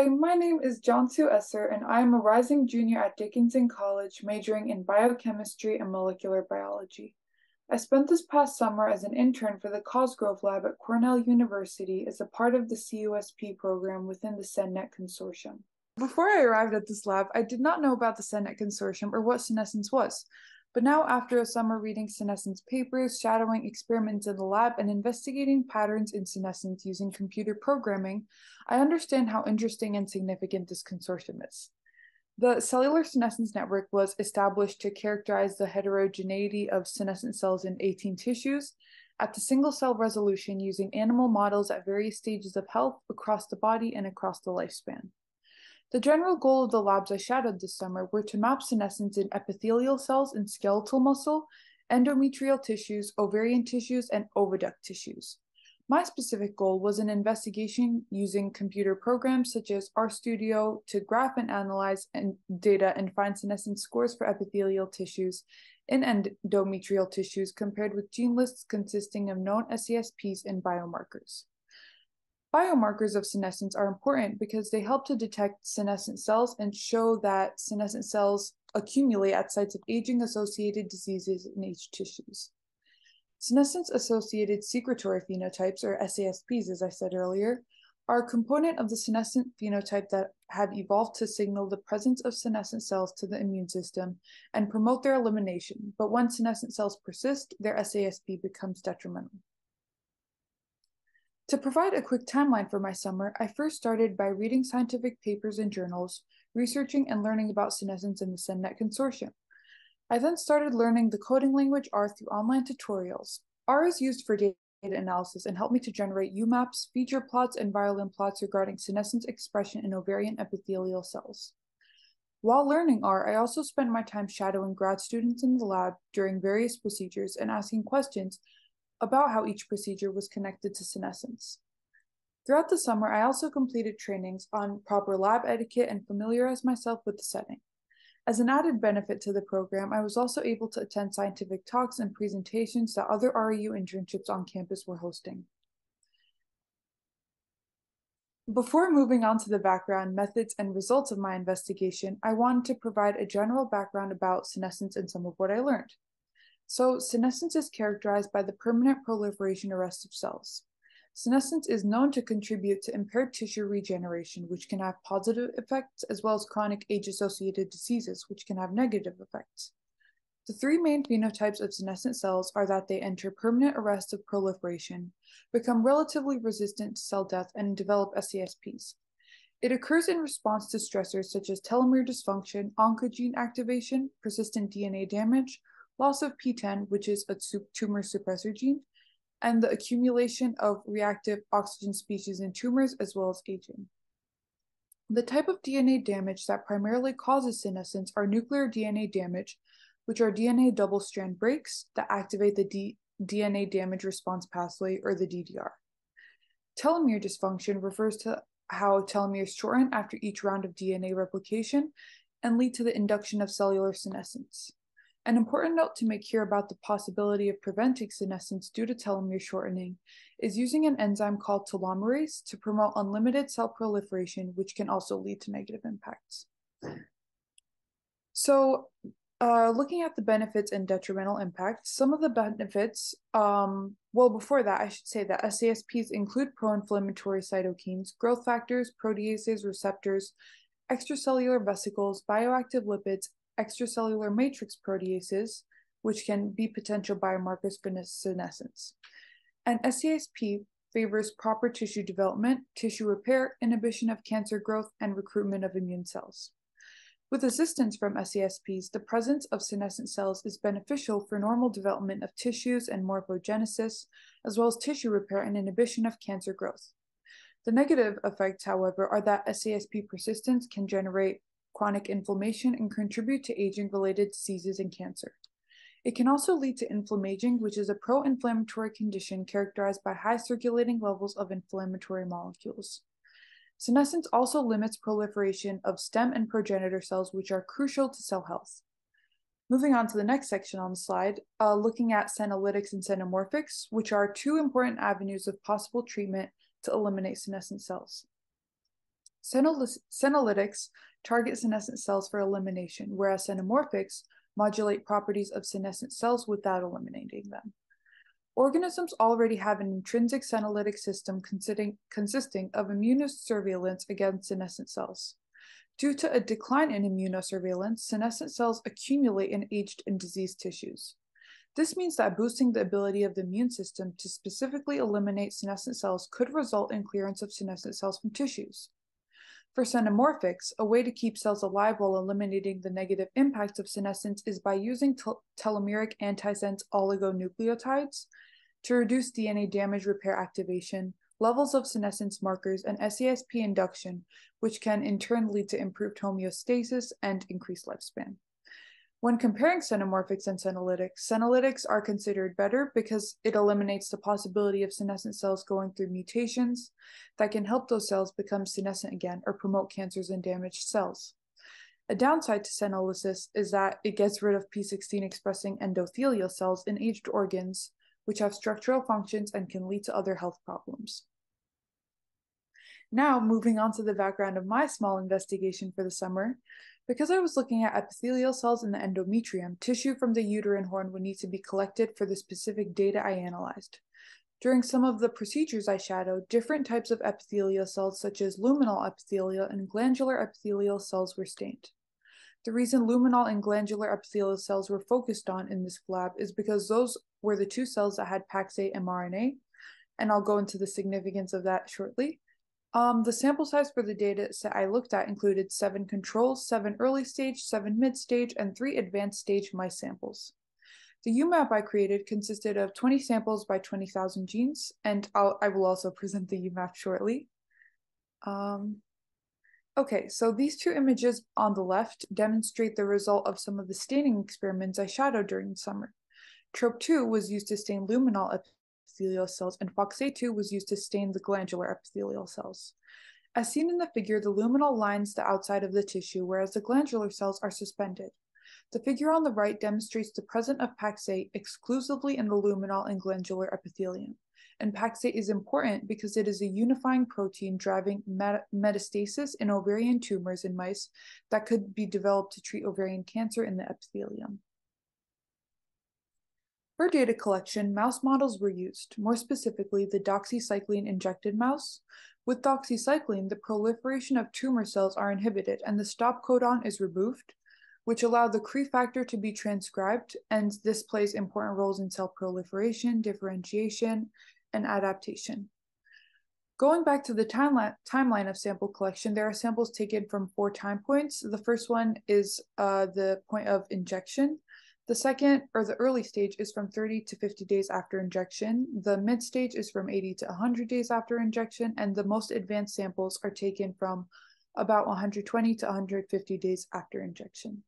Hi, my name is Cansu Eser, and I am a rising junior at Dickinson College, majoring in biochemistry and molecular biology. I spent this past summer as an intern for the Cosgrove Lab at Cornell University as a part of the CUSP program within the SENNET Consortium. Before I arrived at this lab, I did not know about the SENNET Consortium or what senescence was. But now, after a summer reading senescence papers, shadowing experiments in the lab, and investigating patterns in senescence using computer programming, I understand how interesting and significant this consortium is. The cellular senescence network was established to characterize the heterogeneity of senescent cells in 18 tissues at the single cell resolution using animal models at various stages of health across the body and across the lifespan. The general goal of the labs I shadowed this summer were to map senescence in epithelial cells in skeletal muscle, endometrial tissues, ovarian tissues, and oviduct tissues. My specific goal was an investigation using computer programs such as RStudio to graph and analyze and data and find senescence scores for epithelial tissues in endometrial tissues compared with gene lists consisting of known SASPs and biomarkers. Biomarkers of senescence are important because they help to detect senescent cells and show that senescent cells accumulate at sites of aging associated diseases in aged tissues. Senescence associated secretory phenotypes, or SASPs, as I said earlier, are a component of the senescent phenotype that have evolved to signal the presence of senescent cells to the immune system and promote their elimination. But when senescent cells persist, their SASP becomes detrimental. To provide a quick timeline for my summer, I first started by reading scientific papers and journals, researching and learning about senescence in the SENNET consortium. I then started learning the coding language R through online tutorials. R is used for data analysis and helped me to generate UMAPs, feature plots, and violin plots regarding senescence expression in ovarian epithelial cells. While learning R, I also spent my time shadowing grad students in the lab during various procedures and asking questions about how each procedure was connected to senescence. Throughout the summer, I also completed trainings on proper lab etiquette and familiarized myself with the setting. As an added benefit to the program, I was also able to attend scientific talks and presentations that other REU internships on campus were hosting. Before moving on to the background, methods, and results of my investigation, I wanted to provide a general background about senescence and some of what I learned. So, senescence is characterized by the permanent proliferation arrest of cells. Senescence is known to contribute to impaired tissue regeneration, which can have positive effects, as well as chronic age associated diseases, which can have negative effects. The three main phenotypes of senescent cells are that they enter permanent arrest of proliferation, become relatively resistant to cell death, and develop SASPs. It occurs in response to stressors such as telomere dysfunction, oncogene activation, persistent DNA damage, loss of PTEN, which is a tumor suppressor gene, and the accumulation of reactive oxygen species in tumors, as well as aging. The type of DNA damage that primarily causes senescence are nuclear DNA damage, which are DNA double strand breaks that activate the D DNA damage response pathway, or the DDR. Telomere dysfunction refers to how telomeres shorten after each round of DNA replication and lead to the induction of cellular senescence. An important note to make here about the possibility of preventing senescence due to telomere shortening is using an enzyme called telomerase to promote unlimited cell proliferation, which can also lead to negative impacts. So, uh, looking at the benefits and detrimental impacts, some of the benefits, um, well, before that, I should say that SASPs include pro inflammatory cytokines, growth factors, proteases, receptors, extracellular vesicles, bioactive lipids, extracellular matrix proteases, which can be potential biomarkers for senescence. And SASP favors proper tissue development, tissue repair, inhibition of cancer growth, and recruitment of immune cells. With assistance from SASPs, the presence of senescent cells is beneficial for normal development of tissues and morphogenesis, as well as tissue repair and inhibition of cancer growth. The negative effects, however, are that SASP persistence can generate chronic inflammation, and contribute to aging related diseases and cancer. It can also lead to inflammaging, which is a pro inflammatory condition characterized by high circulating levels of inflammatory molecules. Senescence also limits proliferation of stem and progenitor cells, which are crucial to cell health. Moving on to the next section on the slide, uh, looking at senolytics and senomorphics, which are two important avenues of possible treatment to eliminate senescent cells. Senolytics target senescent cells for elimination, whereas senomorphics modulate properties of senescent cells without eliminating them. Organisms already have an intrinsic senolytic system consisting, consisting of immunosurveillance against senescent cells. Due to a decline in immunosurveillance, senescent cells accumulate in aged and diseased tissues. This means that boosting the ability of the immune system to specifically eliminate senescent cells could result in clearance of senescent cells from tissues. For senomorphics, a way to keep cells alive while eliminating the negative impacts of senescence is by using tel telomeric antisense oligonucleotides to reduce DNA damage repair activation, levels of senescence markers, and SASP induction, which can in turn lead to improved homeostasis and increased lifespan. When comparing senomorphics and senolytics, senolytics are considered better because it eliminates the possibility of senescent cells going through mutations that can help those cells become senescent again or promote cancers in damaged cells. A downside to senolysis is that it gets rid of P16 expressing endothelial cells in aged organs, which have structural functions and can lead to other health problems. Now, moving on to the background of my small investigation for the summer, because I was looking at epithelial cells in the endometrium, tissue from the uterine horn would need to be collected for the specific data I analyzed. During some of the procedures I shadowed, different types of epithelial cells, such as luminal epithelial and glandular epithelial cells, were stained. The reason luminal and glandular epithelial cells were focused on in this lab is because those were the two cells that had Pax8 mRNA, and I'll go into the significance of that shortly. Um, the sample size for the data set I looked at included seven controls, seven early stage, seven mid stage, and three advanced stage mice samples. The UMAP I created consisted of 20 samples by 20,000 genes, and I'll, I will also present the UMAP shortly. Um, okay, so these two images on the left demonstrate the result of some of the staining experiments I shadowed during the summer. TROP2 was used to stain luminal epithelial cells, and FOXA2 was used to stain the glandular epithelial cells. As seen in the figure, the luminal lines the outside of the tissue, whereas the glandular cells are suspended. The figure on the right demonstrates the presence of Pax8 exclusively in the luminal and glandular epithelium. And Pax8 is important because it is a unifying protein driving met metastasis in ovarian tumors in mice that could be developed to treat ovarian cancer in the epithelium. For data collection, mouse models were used, more specifically the doxycycline injected mouse. With doxycycline, the proliferation of tumor cells are inhibited and the stop codon is removed, which allow the Cre factor to be transcribed, and this plays important roles in cell proliferation, differentiation, and adaptation. Going back to the timeline, timeline of sample collection, there are samples taken from four time points. The first one is uh, the point of injection, the second or the early stage is from 30 to 50 days after injection. The mid stage is from 80 to 100 days after injection, and the most advanced samples are taken from about 120 to 150 days after injection.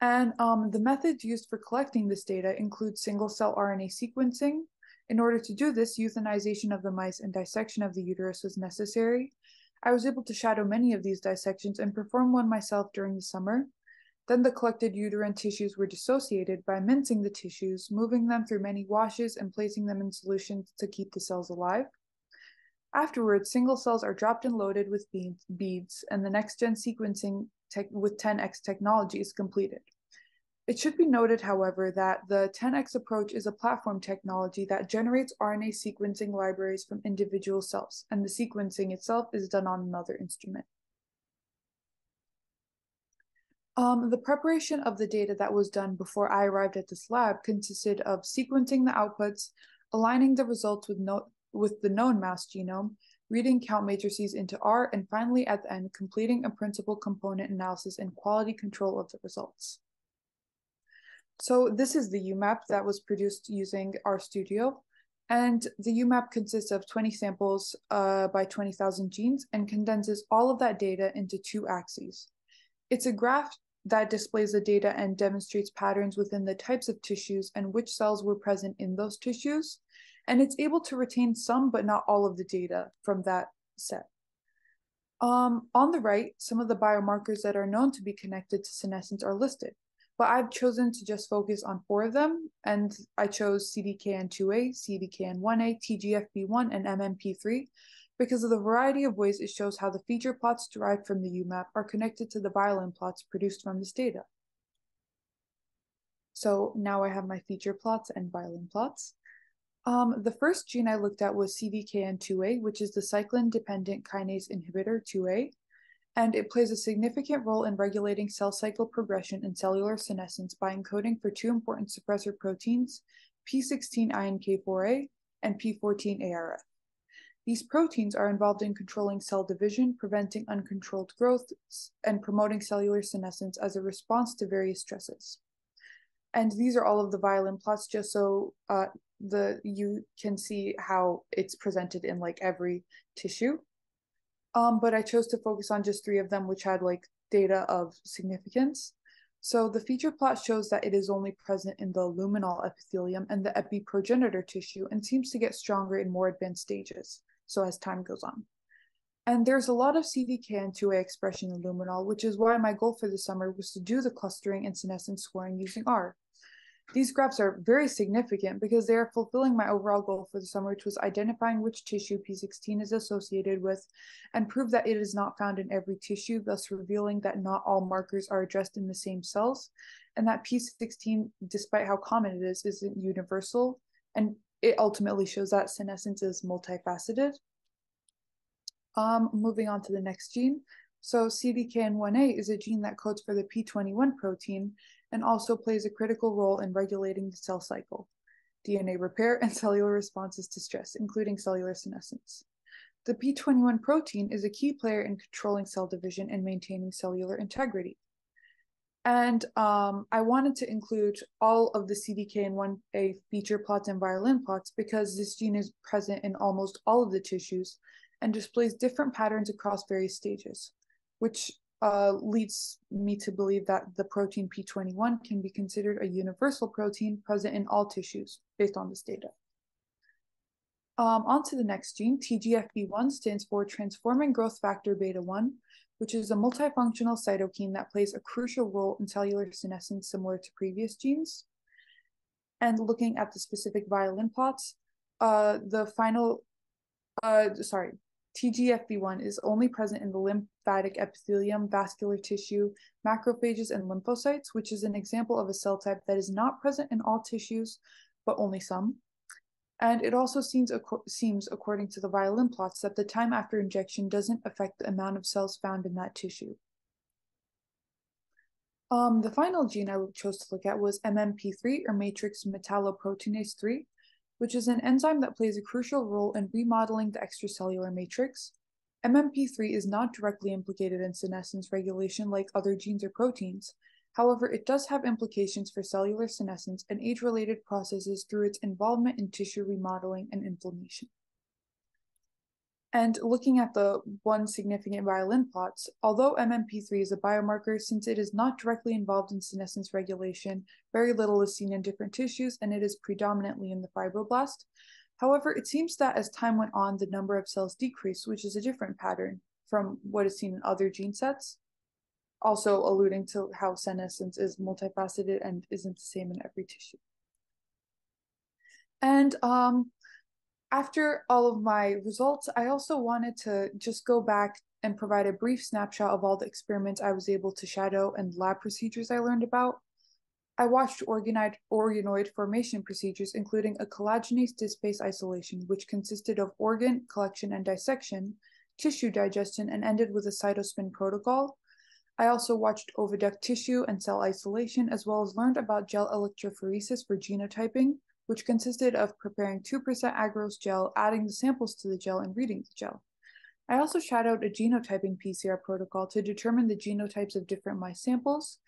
And um, the methods used for collecting this data include single cell RNA sequencing. In order to do this, euthanization of the mice and dissection of the uterus was necessary. I was able to shadow many of these dissections and perform one myself during the summer. Then the collected uterine tissues were dissociated by mincing the tissues, moving them through many washes, and placing them in solutions to keep the cells alive. Afterwards, single cells are dropped and loaded with beads, and the next gen sequencing with 10x technology is completed. It should be noted, however, that the 10x approach is a platform technology that generates RNA sequencing libraries from individual cells, and the sequencing itself is done on another instrument. Um, the preparation of the data that was done before I arrived at this lab consisted of sequencing the outputs, aligning the results with, no with the known mouse genome, reading count matrices into R, and finally at the end, completing a principal component analysis and quality control of the results. So this is the UMAP that was produced using RStudio. And the UMAP consists of 20 samples uh, by 20,000 genes and condenses all of that data into two axes. It's a graph that displays the data and demonstrates patterns within the types of tissues and which cells were present in those tissues. And it's able to retain some, but not all of the data from that set. Um, on the right, some of the biomarkers that are known to be connected to senescence are listed, but I've chosen to just focus on four of them, and I chose CDKN2A, CDKN1A, TGFB1, and MMP3 because of the variety of ways it shows how the feature plots derived from the UMAP are connected to the violin plots produced from this data. So now I have my feature plots and violin plots. Um, the first gene I looked at was CDKN2A, which is the cyclin-dependent kinase inhibitor 2A, and it plays a significant role in regulating cell cycle progression and cellular senescence by encoding for two important suppressor proteins, P16INK4A and P14ARF. These proteins are involved in controlling cell division, preventing uncontrolled growth, and promoting cellular senescence as a response to various stresses. And these are all of the violin plots, just so uh, the you can see how it's presented in like every tissue. Um, but I chose to focus on just three of them, which had like data of significance. So the feature plot shows that it is only present in the luminal epithelium and the epiprogenitor tissue and seems to get stronger in more advanced stages so as time goes on. And there's a lot of CDKN2A expression in luminal, which is why my goal for the summer was to do the clustering and senescence scoring using R. These graphs are very significant because they are fulfilling my overall goal for the summer, which was identifying which tissue P16 is associated with and prove that it is not found in every tissue, thus revealing that not all markers are addressed in the same cells, and that P16, despite how common it is, isn't universal, and it ultimately shows that senescence is multifaceted. Um, moving on to the next gene. So CDKN1A is a gene that codes for the P21 protein and also plays a critical role in regulating the cell cycle, DNA repair, and cellular responses to stress, including cellular senescence. The P21 protein is a key player in controlling cell division and maintaining cellular integrity. And um, I wanted to include all of the CDKN1A feature plots and violin plots because this gene is present in almost all of the tissues and displays different patterns across various stages, which uh, leads me to believe that the protein P21 can be considered a universal protein present in all tissues based on this data. Um, on to the next gene, TGFB1 stands for Transforming Growth Factor Beta 1, which is a multifunctional cytokine that plays a crucial role in cellular senescence similar to previous genes. And looking at the specific violin plots, uh, the final, uh, sorry, TGFB1 is only present in the lymphatic epithelium, vascular tissue, macrophages, and lymphocytes, which is an example of a cell type that is not present in all tissues, but only some. And it also seems, seems, according to the violin plots, that the time after injection doesn't affect the amount of cells found in that tissue. Um, the final gene I chose to look at was MMP3, or matrix metalloproteinase 3, which is an enzyme that plays a crucial role in remodeling the extracellular matrix. MMP3 is not directly implicated in senescence regulation like other genes or proteins, However, it does have implications for cellular senescence and age-related processes through its involvement in tissue remodeling and inflammation. And looking at the one significant violin plots, although MMP3 is a biomarker, since it is not directly involved in senescence regulation, very little is seen in different tissues and it is predominantly in the fibroblast. However, it seems that as time went on, the number of cells decreased, which is a different pattern from what is seen in other gene sets also alluding to how senescence is multifaceted and isn't the same in every tissue. And um, after all of my results, I also wanted to just go back and provide a brief snapshot of all the experiments I was able to shadow and lab procedures I learned about. I watched organoid, formation procedures, including a collagenase dispase isolation, which consisted of organ collection and dissection, tissue digestion, and ended with a cytospin protocol, I also watched oviduct tissue and cell isolation, as well as learned about gel electrophoresis for genotyping, which consisted of preparing 2% agarose gel, adding the samples to the gel, and reading the gel. I also shadowed a genotyping PCR protocol to determine the genotypes of different mice samples,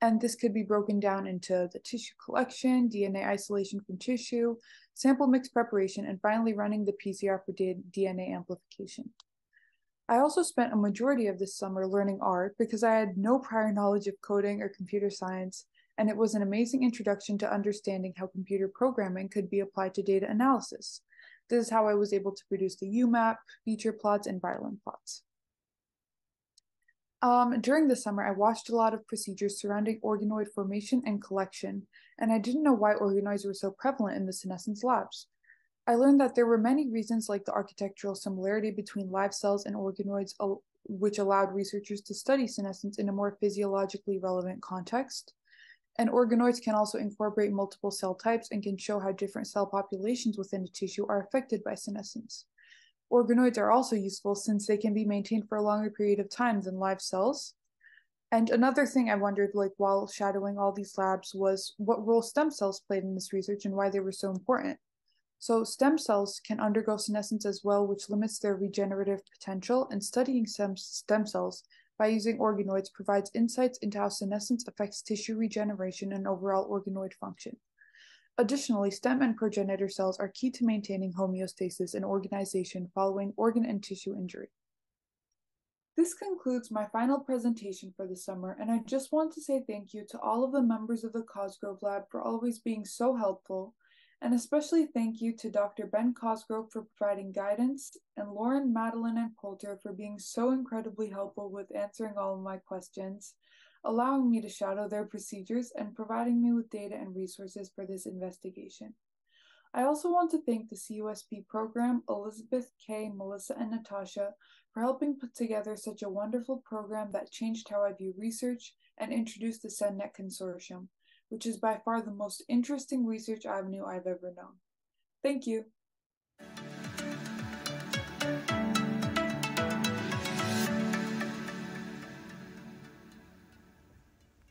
and this could be broken down into the tissue collection, DNA isolation from tissue, sample mix preparation, and finally running the PCR for DNA amplification. I also spent a majority of this summer learning R because I had no prior knowledge of coding or computer science, and it was an amazing introduction to understanding how computer programming could be applied to data analysis. This is how I was able to produce the UMAP, feature plots, and violin plots. Um, during the summer, I watched a lot of procedures surrounding organoid formation and collection, and I didn't know why organoids were so prevalent in the senescence labs. I learned that there were many reasons, like the architectural similarity between live cells and organoids, which allowed researchers to study senescence in a more physiologically relevant context. And organoids can also incorporate multiple cell types and can show how different cell populations within a tissue are affected by senescence. Organoids are also useful since they can be maintained for a longer period of time than live cells. And another thing I wondered, like while shadowing all these labs, was what role stem cells played in this research and why they were so important. So, stem cells can undergo senescence as well, which limits their regenerative potential, and studying stem, stem cells by using organoids provides insights into how senescence affects tissue regeneration and overall organoid function. Additionally, stem and progenitor cells are key to maintaining homeostasis and organization following organ and tissue injury. This concludes my final presentation for the summer, and I just want to say thank you to all of the members of the Cosgrove Lab for always being so helpful, and especially thank you to Dr. Ben Cosgrove for providing guidance, and Lauren, Madeline, and Poulter for being so incredibly helpful with answering all of my questions, allowing me to shadow their procedures, and providing me with data and resources for this investigation. I also want to thank the CUSP program, Elizabeth, Kay, Melissa, and Natasha for helping put together such a wonderful program that changed how I view research and introduced the SenNet Consortium, which is by far the most interesting research avenue I've ever known. Thank you.